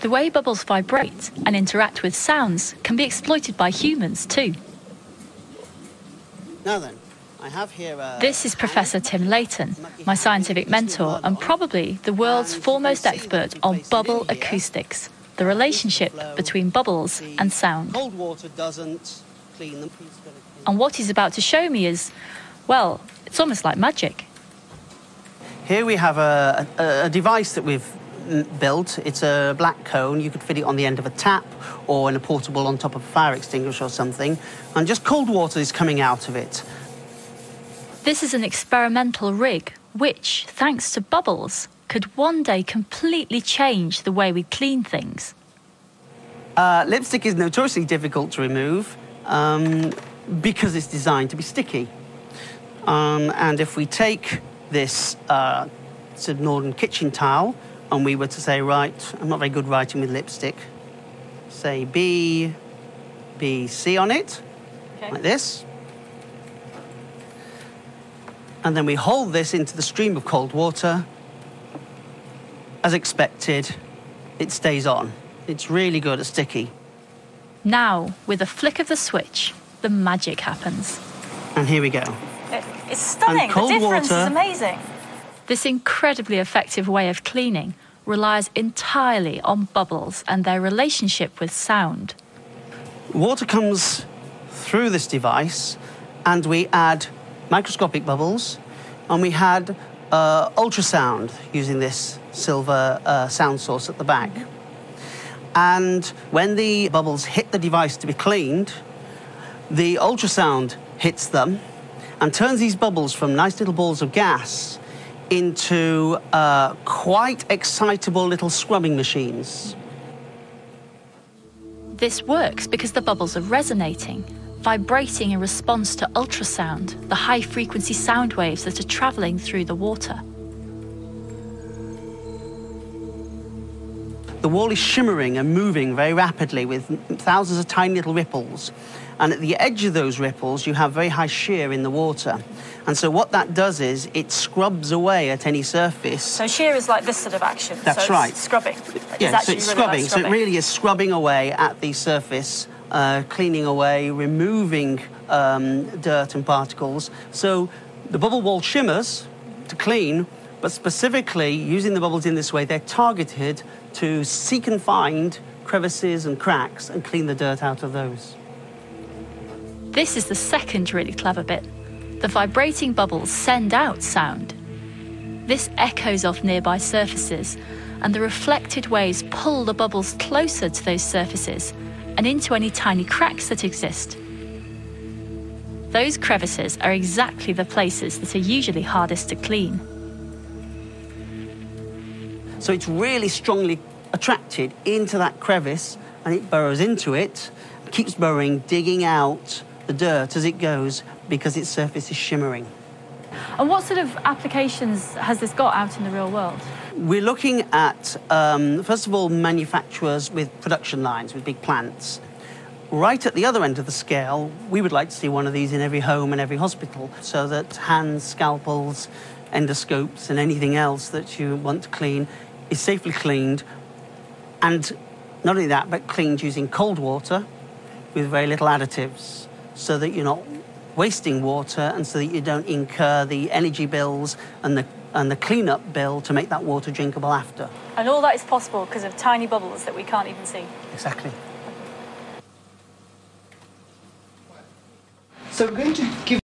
The way bubbles vibrate and interact with sounds can be exploited by humans too. Now then, I have here. Uh, This is Professor Tim Leighton, my scientific mentor and probably the world's foremost expert on bubble acoustics, the relationship between bubbles and sound. Cold water doesn't clean them. And what he's about to show me is, well, it's almost like magic. Here we have a, a, a device that we've built. It's a black cone. You could fit it on the end of a tap or in a portable on top of a fire extinguisher or something. And just cold water is coming out of it. This is an experimental rig which, thanks to bubbles, could one day completely change the way we clean things. Uh, lipstick is notoriously difficult to remove um, because it's designed to be sticky. Um, and if we take this uh, of northern kitchen towel and we were to say, right, I'm not very good writing with lipstick, say B, B, C on it, Okay. like this. And then we hold this into the stream of cold water. As expected, it stays on. It's really good at sticky. Now, with a flick of the switch, the magic happens. And here we go. It's stunning. And cold the difference water- is amazing. This incredibly effective way of cleaning relies entirely on bubbles and their relationship with sound. Water comes through this device, and we add microscopic bubbles, and we had uh, ultrasound using this silver uh, sound source at the back. And when the bubbles hit the device to be cleaned, the ultrasound hits them and turns these bubbles from nice little balls of gas into uh, quite excitable little scrubbing machines. This works because the bubbles are resonating, vibrating in response to ultrasound, the high frequency sound waves that are travelling through the water. The wall is shimmering and moving very rapidly with thousands of tiny little ripples. And at the edge of those ripples, you have very high shear in the water. And so, what that does is it scrubs away at any surface. So shear is like this sort of action. That's so it's right. Scrubbing. yeah, so actually it's really scrubbing. like So, it really is scrubbing away at the surface, uh, cleaning away, removing um, dirt and particles. So, the bubble wall shimmers to clean, but specifically using the bubbles in this way, they're targeted to seek and find crevices and cracks and clean the dirt out of those. This is the second really clever bit. The vibrating bubbles send out sound. This echoes off nearby surfaces, and the reflected waves pull the bubbles closer to those surfaces and into any tiny cracks that exist. Those crevices are exactly the places that are usually hardest to clean. So it's really strongly attracted into that crevice and it burrows into it, keeps burrowing, digging out the dirt as it goes because its surface is shimmering. And what sort of applications has this got out in the real world? We're looking at, um, first of all, manufacturers with production lines, with big plants. Right at the other end of the scale, we would like to see one of these in every home and every hospital so that hands, scalpels, endoscopes, and anything else that you want to clean is safely cleaned. And not only that, but cleaned using cold water with very little additives so that you're not wasting water and so that you don't incur the energy bills and the, and the cleanup bill to make that water drinkable after. And all that is possible because of tiny bubbles that we can't even see. Exactly. So we're going to give